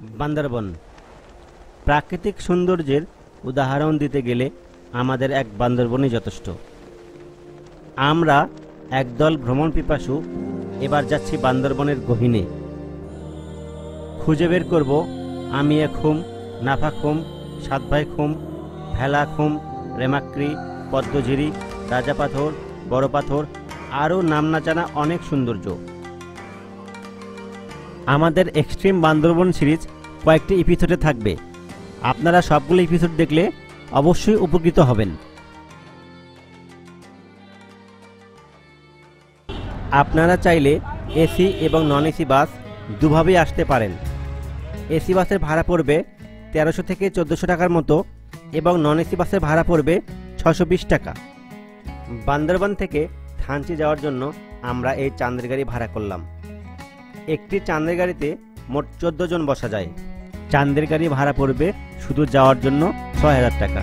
বান্দরবন। প্রাকৃতিক সৌন্দর্যের উদাহরণ দিতে গেলে আমাদের এক বান্দরবনই যথেষ্ট। আমরা একদল ভ্রমণ পিপাসু, এবার যাচ্ছি বান্দরবনের গহিনে। খুঁজে বের করব আমিয়া খুম, নাফা খুম, সাতভাই খুম, ভেলা খুম, রেমাক্রি, পদ্মঝিরি, রাজা পাথর, বড় পাথর, আরও নাম না জানা অনেক সৌন্দর্য। আমাদের এক্সট্রিম বান্দরবন সিরিজ কয়েকটি এপিসোডে থাকবে। আপনারা সবগুলো এপিসোড দেখলে অবশ্যই উপকৃত হবেন। আপনারা চাইলে এসি এবং নন এসি বাস দুভাবেই আসতে পারেন। এসি বাসের ভাড়া পড়বে তেরোশো থেকে চোদ্দোশো টাকার মতো এবং নন এসি বাসের ভাড়া পড়বে ছশো টাকা। বান্দরবান থেকে থানচি যাওয়ার জন্য আমরা এই চাঁদের গাড়ি ভাড়া করলাম। একটি চাঁদের গাড়িতে মোট চোদ্দ জন বসা যায়। চাঁদের গাড়ি ভাড়া পড়বে শুধু যাওয়ার জন্য ছয় হাজার টাকা।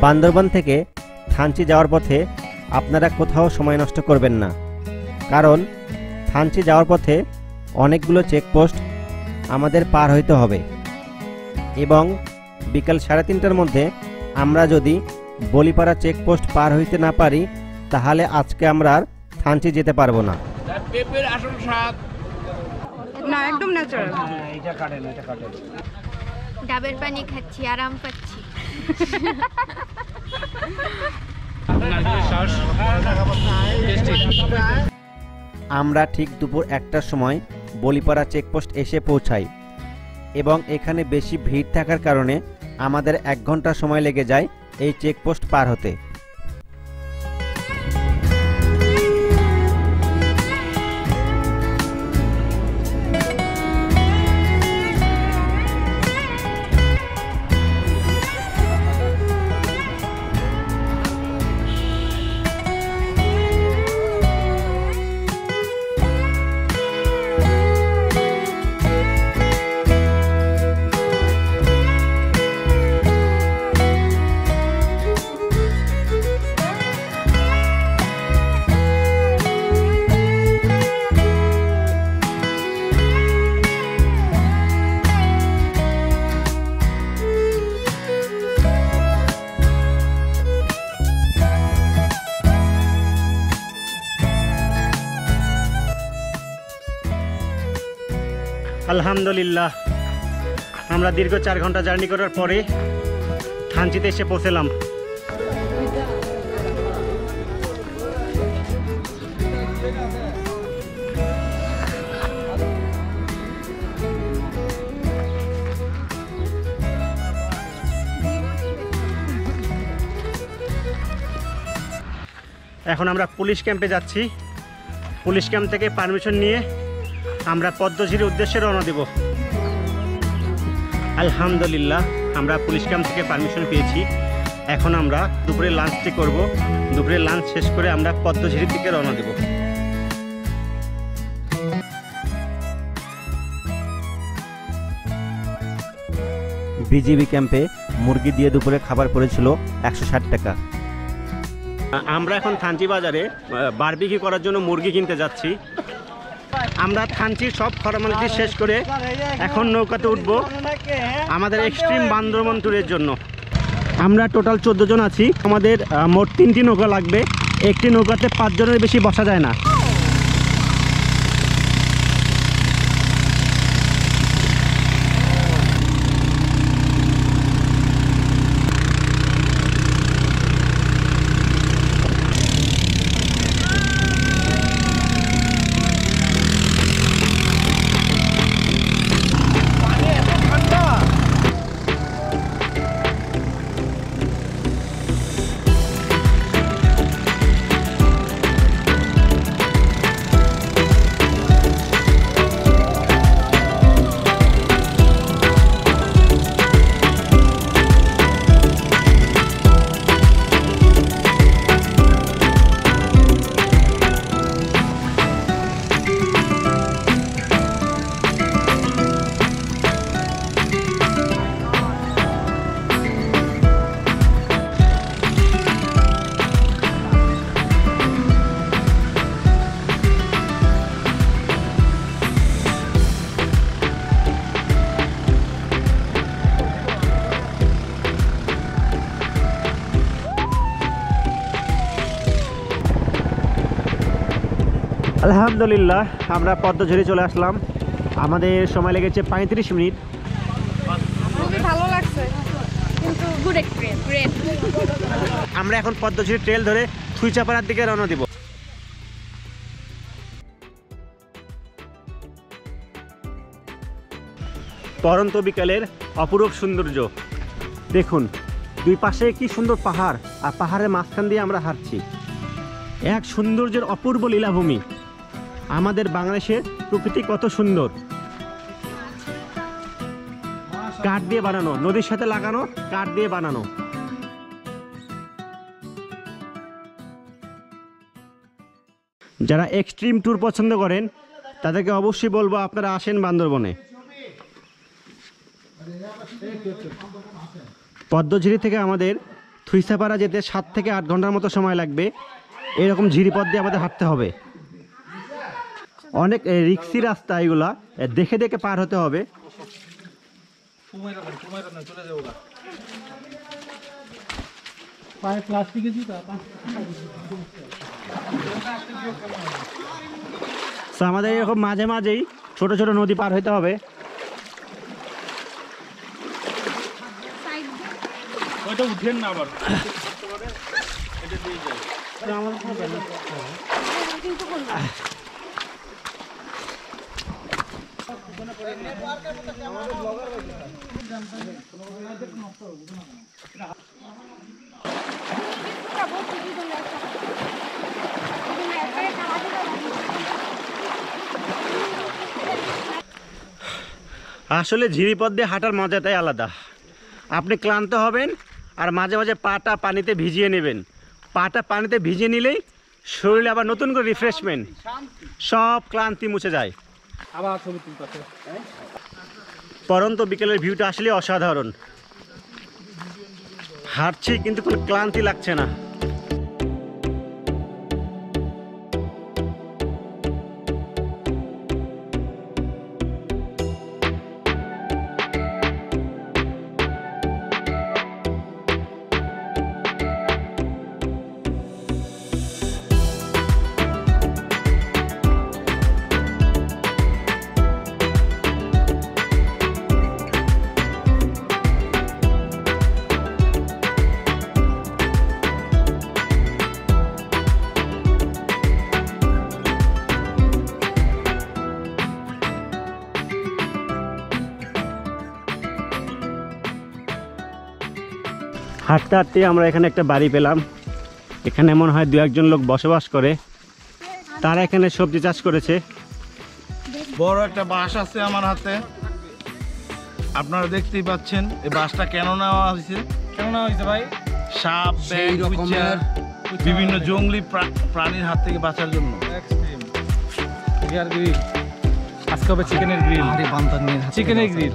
বান্দরবান থেকে থানচি যাওয়ার পথে আপনারা কোথাও সময় নষ্ট করবেন না। কারণ থানচি যাওয়ার পথে অনেকগুলো চেকপোস্ট আমাদের পার হইতে হবে। এবং বিকাল সাড়ে তিনটার মধ্যে আমরা যদি বলিপাড়া চেকপোস্ট পার হইতে না পারি তাহলে আজকে আমরা আর থানচি যেতে পারব না। পেঁপের আসল স্বাদ। না একদম ন্যাচারাল এটা কাটেন এটা কাটেন। ডাবের পানি খাচ্ছি আরাম পাচ্ছি। আমরা ঠিক দুপুর একটার সময় বলিপাড়া চেকপোস্ট এসে পৌঁছাই এবং এখানে বেশি ভিড় থাকার কারণে আমাদের এক ঘণ্টা সময় লেগে যায় এই চেকপোস্ট পার হতে। আলহামদুলিল্লাহ। আমরা দীর্ঘ চার ঘণ্টা জার্নি করার পরে থানচিতে এসে পৌঁছলাম। এখন আমরা পুলিশ ক্যাম্পে যাচ্ছি। পুলিশ ক্যাম্প থেকে পারমিশন নিয়ে আমরা পদ্মঝির উদ্দেশ্যে রওনা দেব। আলহামদুলিল্লাহ আমরা পুলিশ ক্যাম্প থেকে পারমিশন পেয়েছি। এখন আমরা দুপুরে লাঞ্চটি করব। দুপুরে লাঞ্চ শেষ করে আমরা পদ্মঝিরির দিকে রওনা দেব। বিজিবি ক্যাম্পে মুরগি দিয়ে দুপুরে খাবার পড়েছিল একশো ষাট টাকা। আমরা এখন থানচি বাজারে বারবিকি করার জন্য মুরগি কিনতে যাচ্ছি। আমরা থানচির সব ফর্মালিটি শেষ করে এখন নৌকাতে উঠব আমাদের এক্সট্রিম বান্দরবন ট্যুরের জন্য। আমরা টোটাল চোদ্দ জন আছি। আমাদের মোট তিনটি নৌকা লাগবে। একটি নৌকাতে পাঁচজনের বেশি বসা যায় না। আলহামদুলিল্লাহ আমরা পদ্মঝুরি চলে আসলাম। আমাদের সময় লেগেছে পঁয়ত্রিশ মিনিট। ভালো লাগছে আমরা এখন পদ্মঝুরি ট্রেল ধরে থুইচাপাড়ার দিকে রওনা দিব। পরন্ত বিকালের অপরূপ সৌন্দর্য। দেখুন দুই পাশে কি সুন্দর পাহাড় আর পাহাড়ের মাঝখান দিয়ে আমরা হাঁটছি। এক সৌন্দর্যের অপূর্ব লীলাভূমি। আমাদের বাংলাদেশের প্রকৃতি কত সুন্দর। কাঠ দিয়ে বানানো, নদীর সাথে লাগানো, কাঠ দিয়ে বানানো। যারা এক্সট্রিম ট্যুর পছন্দ করেন, তাদেরকে অবশ্যই বলব আপনারা আসেন বান্দরবনে। পদ্মঝিরি থেকে আমাদের থুইসাপাড়া যেতে সাত থেকে আট ঘণ্টার মতো সময় লাগবে। এরকম ঝিরিপথ দিয়ে আমাদের হাঁটতে হবে। অনেক রিক্সি রাস্তা এগুলা। দেখে দেখে পার হতে হবে। আমাদের এরকম মাঝে মাঝেই ছোট ছোট নদী পার হতে হবে। ওইটা উঠেন না আবার আসলে ঝিরিপথ দিয়ে হাঁটার মজাটাই আলাদা। আপনি ক্লান্ত হবেন আর মাঝে মাঝে পাটা পানিতে ভিজিয়ে নেবেন। পাটা পানিতে ভিজিয়ে নিলেই শরীরে আবার নতুন করে রিফ্রেশমেন্ট সব ক্লান্তি মুছে যায়। পরন্ত বিকেলের ভিউটা আসলে অসাধারণ। হাঁটছি কিন্তু কোনো ক্লান্তি লাগছে না। হাঁটতে হাঁটতে আমরা এখানে একটা বাড়ি পেলাম। এখানে মনে হয় দু একজন লোক বসবাস করে। তারা এখানে সবজি চাষ করেছে। বড় একটা বাঁশ আছে আমার হাতে। আপনারা দেখতেই পাচ্ছেন এই বাঁশটা কেন নেওয়া হয়েছে? কেমন হয়েছে ভাই? সাপ বিভিন্ন জঙ্গলি প্রাণীর হাত থেকে বাঁচার জন্য। আজকে হবে চিকেনের গ্রিল চিকেনের গ্রিল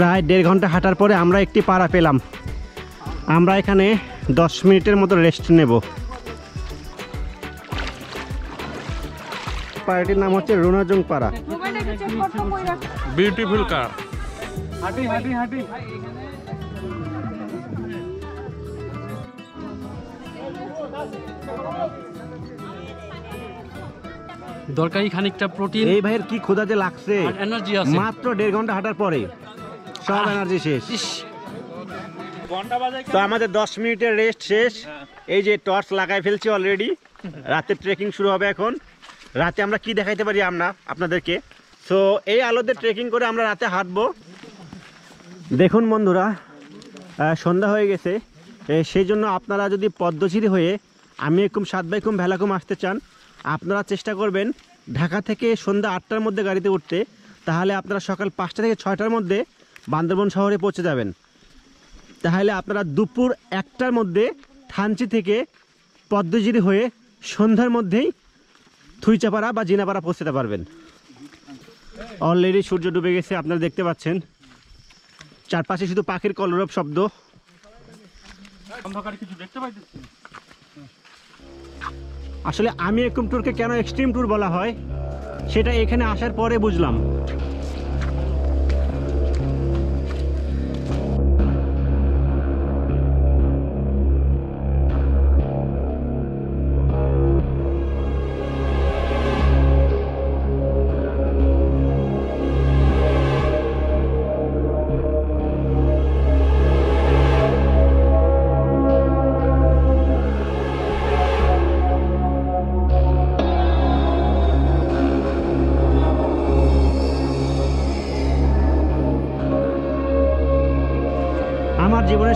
প্রায় দেড় ঘণ্টা হাঁটার পরে আমরা একটি পাড়া পেলাম। আমরা এখানে দশ মিনিটের মতো রেস্ট নেব। পাড়াটির নাম হচ্ছে রুনাজং পাড়া। মোবাইলটা একটু চেক করতে কই রাখ বিউটিফুল কার হাঁটি হাঁটি হাঁটি। দরকারি খানিকটা প্রোটিন এই ভাইয়ের কি যে লাগছে? এনার্জি আছে। মাত্র দেড় ঘণ্টা হাঁটার পরে। সব এনার্জি শেষ। ইস, তো আমাদের দশ মিনিটের রেস্ট শেষ। এই যে টর্চ লাগাই ফেলছি অলরেডি রাতে ট্রেকিং শুরু হবে এখন। রাতে আমরা কি দেখাইতে পারি আমরা আপনাদেরকে? তো এই আলোতে ট্রেকিং করে আমরা রাতে হাঁটবো। দেখুন বন্ধুরা সন্ধ্যা হয়ে গেছে। সেই জন্য আপনারা যদি পদ্মচিরি হয়ে আমি এরকম সাত বাইকুম ভেলাকুম আসতে চান আপনারা চেষ্টা করবেন ঢাকা থেকে সন্ধ্যা আটটার মধ্যে গাড়িতে উঠতে। তাহলে আপনারা সকাল পাঁচটা থেকে ছয়টার মধ্যে বান্দরবন শহরে পৌঁছে যাবেন। তাহলে আপনারা দুপুর একটার মধ্যে থানচি থেকে পদ্মজিরি হয়ে সন্ধ্যার মধ্যেই থুইচাপাড়া বা জিনাপাড়া পৌঁছতে পারবেন। অলরেডি সূর্য ডুবে গেছে আপনারা দেখতে পাচ্ছেন। চারপাশে শুধু পাখির কলরব শব্দ। কিছু দেখতে পাইতেছি? আসলে আমি এরকম ট্যুরকে কেন এক্সট্রিম ট্যুর বলা হয় সেটা এখানে আসার পরে বুঝলাম।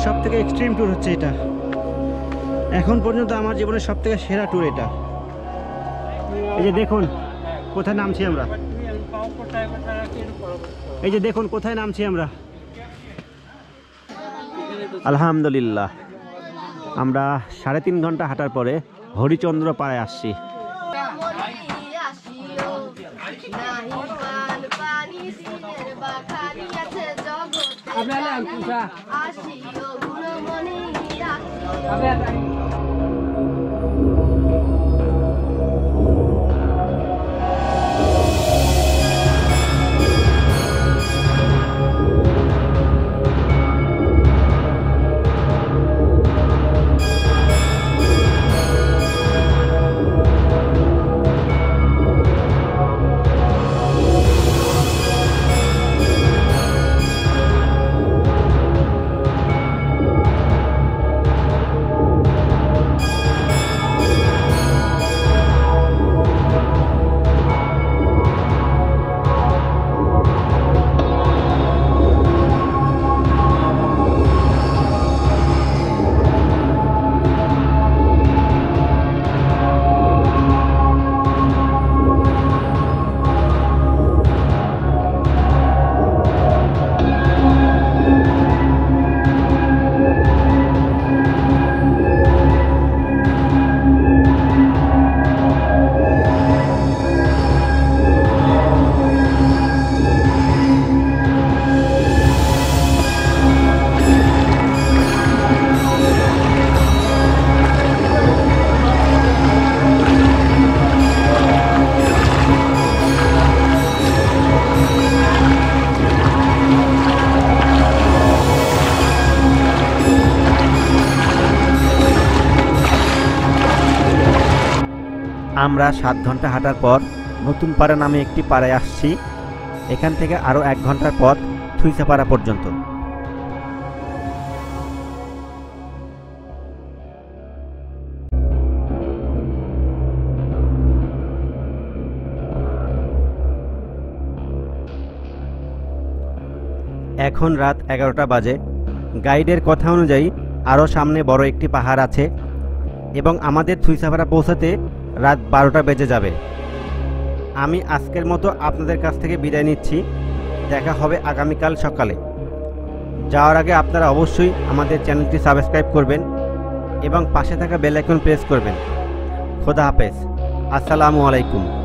সব থেকে এক্সট্রিম ট্যুর হচ্ছে এটা। এখন পর্যন্ত আমার জীবনের সব থেকে সেরা ট্যুর এটা। এই যে দেখুন, কোথায় নামছি আমরা? এই যে দেখুন, কোথায় নামছি আমরা? আলহামদুলিল্লাহ। আমরা সাড়ে তিন ঘণ্টা হাঁটার পরে হরিচন্দ্র পাড়ায় আসছি। Aşık yolunu mani gidiyor. আমরা সাত ঘণ্টা হাঁটার পর নতুন পাড়া নামে একটি পাড়ায় আসছি। এখান থেকে আরও এক ঘণ্টার পথ থুইসাপাড়া পর্যন্ত। এখন রাত এগারোটা বাজে। গাইডের কথা অনুযায়ী আরও সামনে বড় একটি পাহাড় আছে এবং আমাদের থুইসাপাড়া পৌঁছাতে রাত বারোটা বেজে যাবে। আমি আজকের মতো আপনাদের কাছ থেকে বিদায় নিচ্ছি। দেখা হবে আগামীকাল সকালে। যাওয়ার আগে আপনারা অবশ্যই আমাদের চ্যানেলটি সাবস্ক্রাইব করবেন এবং পাশে থাকা বেল আইকন প্রেস করবেন। খোদা হাফেজ। আসসালামু আলাইকুম।